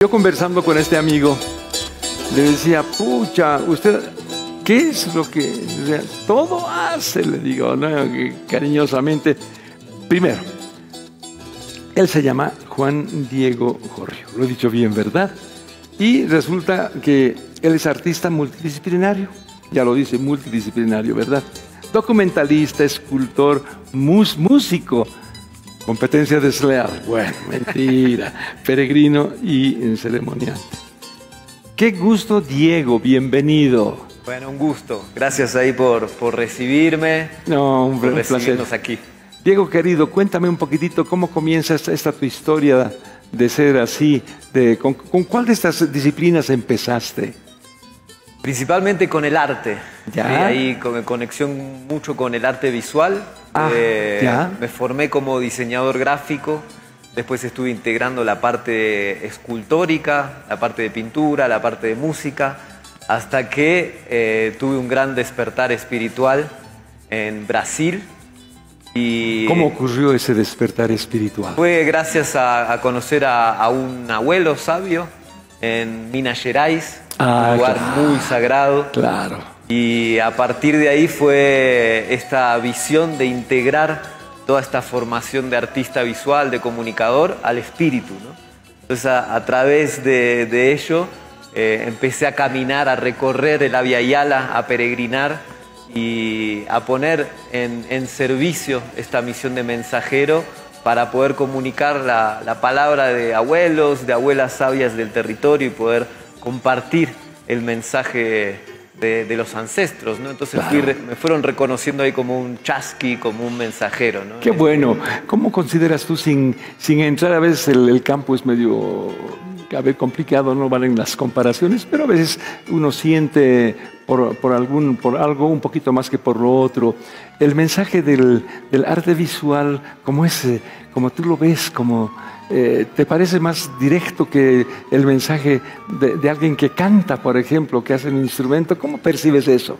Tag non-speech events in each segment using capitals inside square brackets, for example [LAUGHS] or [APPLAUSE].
Yo conversando con este amigo, le decía, pucha, usted, ¿qué es lo que... todo hace, le digo, ¿no? Cariñosamente. Primero, él se llama Juan Diego Jorrio, lo he dicho bien, ¿verdad? Y resulta que él es artista multidisciplinario, ya lo dice, multidisciplinario, ¿verdad? Documentalista, escultor, músico, competencia desleal, bueno, mentira, peregrino y en ceremonial. Qué gusto, Diego, bienvenido. Bueno, un gusto. Gracias ahí por, por recibirme, No, un, por un placer. recibirnos aquí. Diego querido, cuéntame un poquitito cómo comienza esta, esta tu historia de ser así, de, con, con cuál de estas disciplinas empezaste? Principalmente con el arte. Ya. Sí, ahí con conexión mucho con el arte visual. Ah, Eh, ya. Me formé como diseñador gráfico. Después estuve integrando la parte escultórica, la parte de pintura, la parte de música, hasta que eh, tuve un gran despertar espiritual en Brasil. Y ¿Cómo ocurrió ese despertar espiritual? Fue gracias a, a conocer a, a un abuelo sabio en Minas Gerais, Ah, un lugar claro. muy sagrado. Claro. Y a partir de ahí fue esta visión de integrar toda esta formación de artista visual, de comunicador, al espíritu. ¿no? Entonces a, través de, ello eh, empecé a caminar, a recorrer el Avia Yala, a peregrinar y a poner en, servicio esta misión de mensajero para poder comunicar la palabra de abuelos, de abuelas sabias del territorio y poder compartir el mensaje de, de los ancestros, ¿no? Entonces fui re- me fueron reconociendo ahí como un chasqui, como un mensajero, ¿no? Qué bueno. ¿Cómo consideras tú sin, sin entrar? A veces el, el campo es medio a ver, complicado, no valen las comparaciones, pero a veces uno siente por, por algún, por algo un poquito más que por lo otro. El mensaje del, del arte visual, como ese, como tú lo ves, como eh, te parece más directo que el mensaje de, de alguien que canta, por ejemplo, que hace un instrumento. ¿Cómo percibes eso?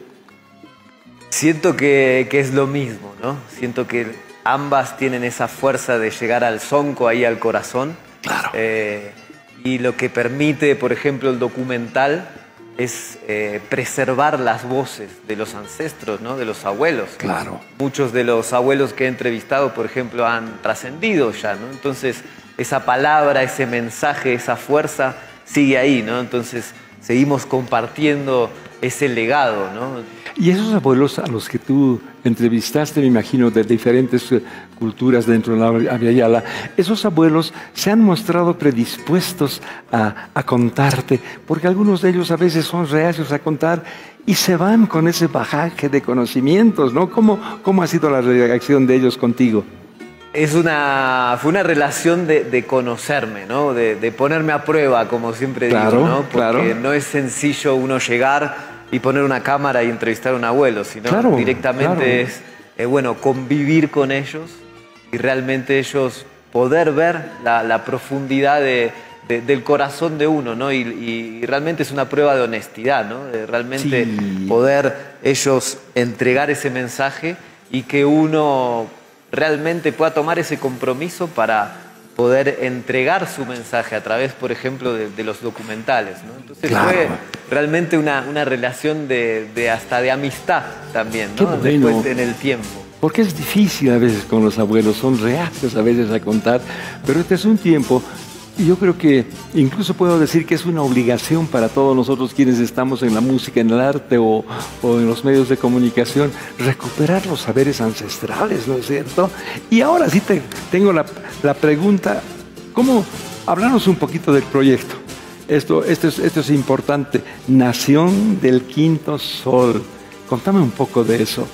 Siento que, que es lo mismo, ¿no? Siento que ambas tienen esa fuerza de llegar al zonco, ahí al corazón. Claro. Eh, y lo que permite, por ejemplo, el documental es eh, preservar las voces de los ancestros, ¿no? De los abuelos. Claro. Muchos de los abuelos que he entrevistado, por ejemplo, han trascendido ya, ¿no? Entonces, esa palabra, ese mensaje, esa fuerza sigue ahí, ¿no? Entonces, seguimos compartiendo ese legado, ¿no? Y esos abuelos a los que tú entrevistaste, me imagino, de diferentes eh, culturas dentro de la Avia Yala, esos abuelos se han mostrado predispuestos a, a contarte, porque algunos de ellos a veces son reacios a contar y se van con ese bajaje de conocimientos, ¿no? ¿Cómo, cómo ha sido la reacción de ellos contigo? Es una, fue una relación de, de conocerme, ¿no? De, de ponerme a prueba, como siempre Claro, digo, ¿no? Porque claro. no es sencillo uno llegar y poner una cámara y entrevistar a un abuelo, sino Claro, directamente es, eh, bueno, convivir con ellos y realmente ellos poder ver la, la profundidad de- de- del corazón de uno, ¿no? Y, y realmente es una prueba de honestidad, ¿no? De realmente Sí. poder ellos entregar ese mensaje y que uno realmente pueda tomar ese compromiso para poder entregar su mensaje a través, por ejemplo, de, de los documentales. ¿no? Entonces Claro. fue realmente una, una relación de, de hasta de amistad también, ¿no? Después en el tiempo. Porque es difícil a veces con los abuelos, son reacios a veces a contar, pero este es un tiempo, yo creo que incluso puedo decir que es una obligación para todos nosotros quienes estamos en la música, en el arte o, o en los medios de comunicación, recuperar los saberes ancestrales, ¿no es cierto? Y ahora sí te, tengo la, la pregunta, ¿cómo? Hablarnos un poquito del proyecto. Esto, esto, es, esto es importante. Nación del Quinto Sol. Contame un poco de eso.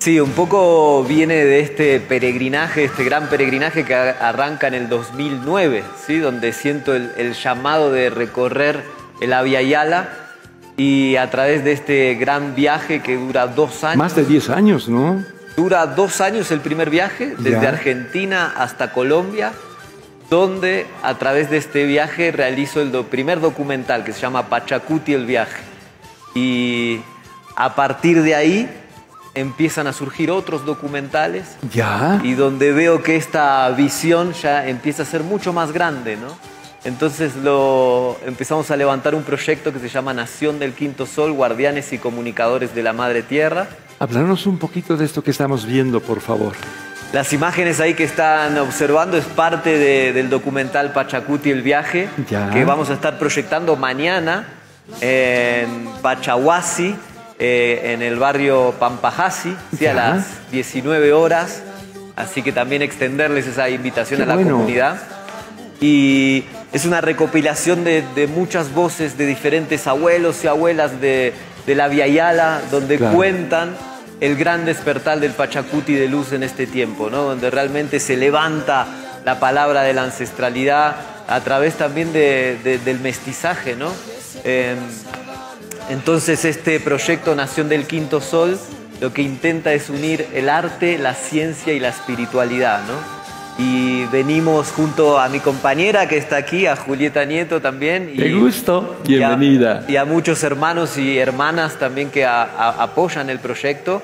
Sí, un poco viene de este peregrinaje, este gran peregrinaje que arranca en el 2009, ¿sí? donde siento el, el llamado de recorrer el Avia Yala y a través de este gran viaje que dura dos años. Más de 10 años, ¿no? Dura dos años el primer viaje, desde Ya. Argentina hasta Colombia, donde a través de este viaje realizo el do- primer documental que se llama Pachacuti el viaje. Y a partir de ahí empiezan a surgir otros documentales Ya. y donde veo que esta visión ya empieza a ser mucho más grande, ¿no? Entonces lo, empezamos a levantar un proyecto que se llama Nación del Quinto Sol, Guardianes y Comunicadores de la Madre Tierra. Hablarnos un poquito de esto que estamos viendo, por favor. Las imágenes ahí que están observando es parte del documental Pachacuti el viaje, que vamos a estar proyectando mañana en Pachahuasi, eh, en el barrio Pampajasi, a las 19 horas. Así que también extenderles esa invitación a la comunidad. Y es una recopilación de, muchas voces de diferentes abuelos y abuelas de, la Via Yala, donde cuentan el gran despertar del Pachacuti de luz en este tiempo, ¿no? donde realmente se levanta la palabra de la ancestralidad a través también del mestizaje. ¿no? Em, entonces este proyecto Nación del Quinto Sol lo que intenta es unir el arte, la ciencia y la espiritualidad. ¿no? y venimos junto a mi compañera que está aquí, a Julieta Nieto también. Y, gusto, bienvenida. Y a, muchos hermanos y hermanas también que apoyan el proyecto,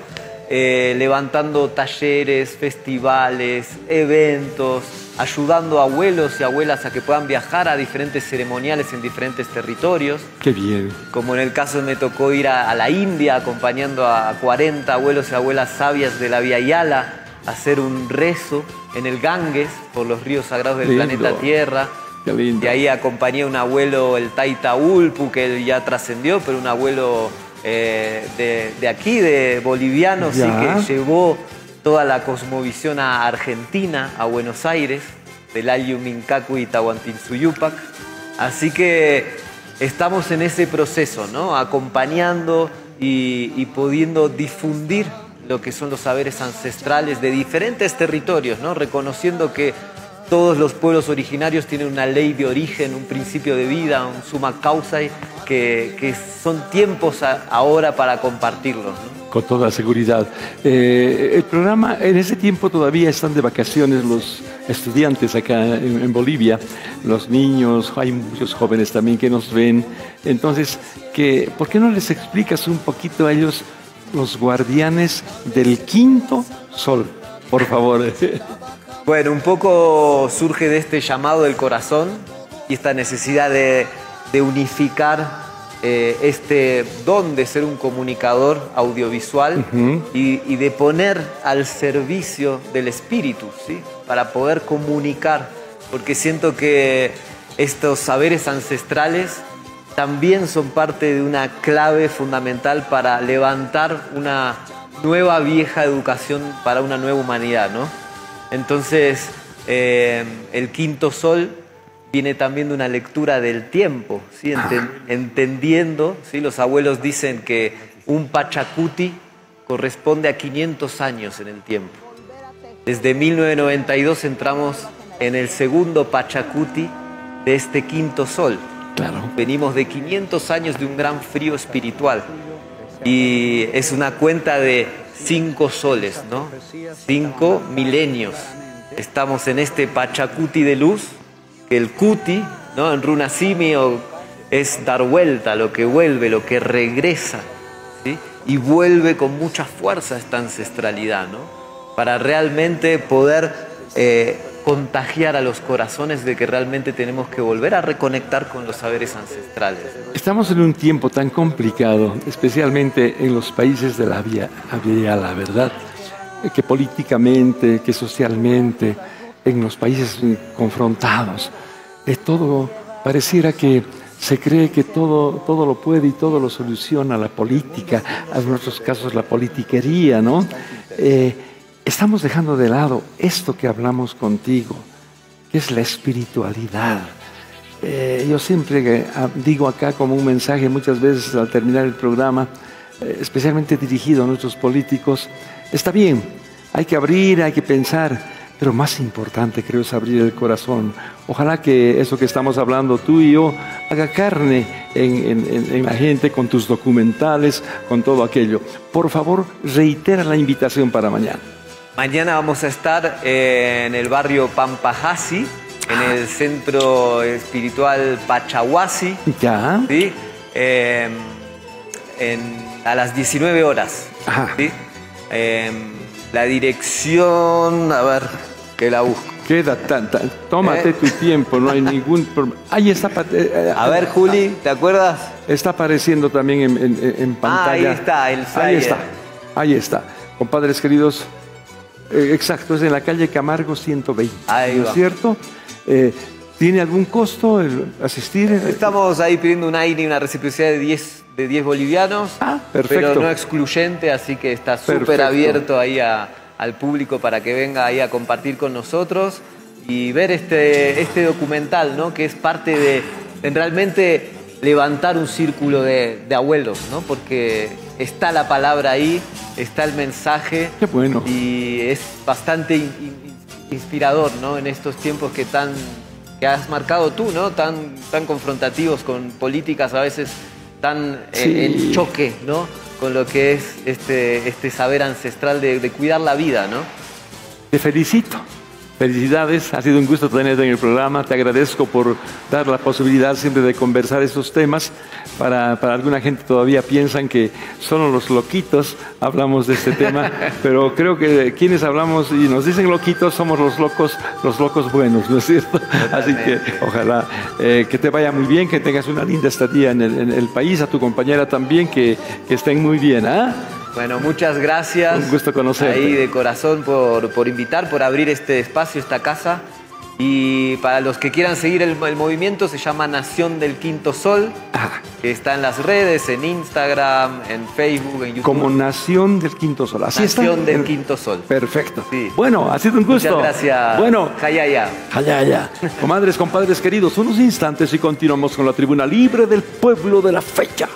eh, levantando talleres, festivales, eventos, ayudando a abuelos y abuelas a que puedan viajar a diferentes ceremoniales en diferentes territorios. Qué bien. Como en el caso me tocó ir a, la India acompañando a 40 abuelos y abuelas sabias de la Via Yala a hacer un rezo en el Ganges, por los ríos sagrados del planeta Tierra. Y ahí acompañé a un abuelo, el Taita Ulpu, que él ya trascendió, pero un abuelo eh, de, aquí, de boliviano, sí, que llevó toda la cosmovisión a Argentina, a Buenos Aires, del Mincacu y Tahuantinsuyupac. Así que estamos en ese proceso, ¿no? Acompañando y, y pudiendo difundir lo que son los saberes ancestrales de diferentes territorios, ¿no? reconociendo que todos los pueblos originarios tienen una ley de origen, un principio de vida, un suma causa, que, que son tiempos ahora para compartirlos. Con toda seguridad. Eh, el programa, en ese tiempo todavía están de vacaciones los estudiantes acá en, en, Bolivia, los niños, hay muchos jóvenes también que nos ven. Entonces, que, ¿por qué no les explicas un poquito a ellos los guardianes del quinto sol, por favor. [LAUGHS] Bueno, un poco surge de este llamado del corazón y esta necesidad de, unificar eh, este don de ser un comunicador audiovisual y, de poner al servicio del espíritu, ¿sí? Para poder comunicar, porque siento que estos saberes ancestrales también son parte de una clave fundamental para levantar una nueva vieja educación para una nueva humanidad, ¿no? Entonces, eh, el quinto sol viene también de una lectura del tiempo, ¿sí? entendiendo, ¿sí? los abuelos dicen que un pachacuti corresponde a 500 años en el tiempo. Desde 1992 entramos en el segundo pachacuti de este quinto sol. Venimos de 500 años de un gran frío espiritual y es una cuenta de cinco soles, ¿no? Cinco milenios. Estamos en este Pachacuti de luz, que el Cuti, ¿no? En runa simio es dar vuelta, lo que vuelve, lo que regresa. Y vuelve con mucha fuerza esta ancestralidad, ¿no? Para realmente poder eh, contagiar a los corazones de que realmente tenemos que volver a reconectar con los saberes ancestrales. Estamos en un tiempo tan complicado, especialmente en los países de la vía, vía la verdad, que políticamente, que socialmente, en los países confrontados, es todo pareciera que se cree que todo, todo lo puede y todo lo soluciona la política, en otros casos la politiquería, ¿no? Eh, estamos dejando de lado esto que hablamos contigo, que es la espiritualidad. Eh, yo siempre ah, digo acá como un mensaje muchas veces al terminar el programa, eh, especialmente dirigido a nuestros políticos, está bien, hay que abrir, hay que pensar, pero más importante creo es abrir el corazón. Ojalá que eso que estamos hablando tú y yo haga carne en la gente con tus documentales, con todo aquello. Por favor, reitera la invitación para mañana. Mañana vamos a estar en el barrio Pampajasi, en el centro espiritual Pachahuasi. Ya. ¿sí? Em, a las 19 horas. ¿sí? Em, la dirección, a ver, que la busco. Queda tan, tan- tómate ¿Eh? tu tiempo, no hay ningún problema. Ahí está, eh, eh, A ver, Juli, ¿te acuerdas? está apareciendo también en, en- en pantalla. ahí está, el Ahí flyer. está, ahí está. Compadres queridos, eh, exacto, es en la calle Camargo 120. Ahí ¿No va. es cierto? Eh, ¿Tiene algún costo el asistir? Estamos ahí pidiendo un aire y una reciprocidad de 10, de 10 bolivianos, Ah, perfecto. pero no excluyente, así que está súper abierto ahí a- al público para que venga ahí a compartir con nosotros y ver este, este documental, ¿no? que es parte de, en realmente levantar un círculo de, de abuelos, ¿no? porque está la palabra ahí, está el mensaje Qué bueno. y es bastante in- in- inspirador, ¿no? En estos tiempos que tan que has marcado tú, ¿no? Tan tan confrontativos con políticas a veces tan eh, en choque, ¿no? Con lo que es este este saber ancestral de, de cuidar la vida, ¿no? Te felicito. Felicidades, ha sido un gusto tenerte en el programa. Te agradezco por dar la posibilidad siempre de conversar estos temas. Para, para alguna gente todavía piensan que solo los loquitos hablamos de este tema, [LAUGHS] pero creo que quienes hablamos y nos dicen loquitos somos los locos, los locos buenos, ¿no es cierto? Así que ojalá eh, que te vaya muy bien, que tengas una linda estadía en el, en el país, a tu compañera también, que, que estén muy bien. ¿ah? Bueno, muchas gracias. Un gusto conocerte. Ahí de corazón por, por invitar, por abrir este espacio, esta casa. Y para los que quieran seguir el, el movimiento, se llama Nación del Quinto Sol, que está en las redes, en Instagram, en Facebook, en YouTube. como Nación del Quinto Sol. Así está. Nación del Quinto Sol. Perfecto. Sí. Bueno, ha sido un gusto. Muchas gracias. Bueno, Jayaya. allá. Comadres, compadres queridos, unos instantes y continuamos con la tribuna libre del pueblo de la fecha.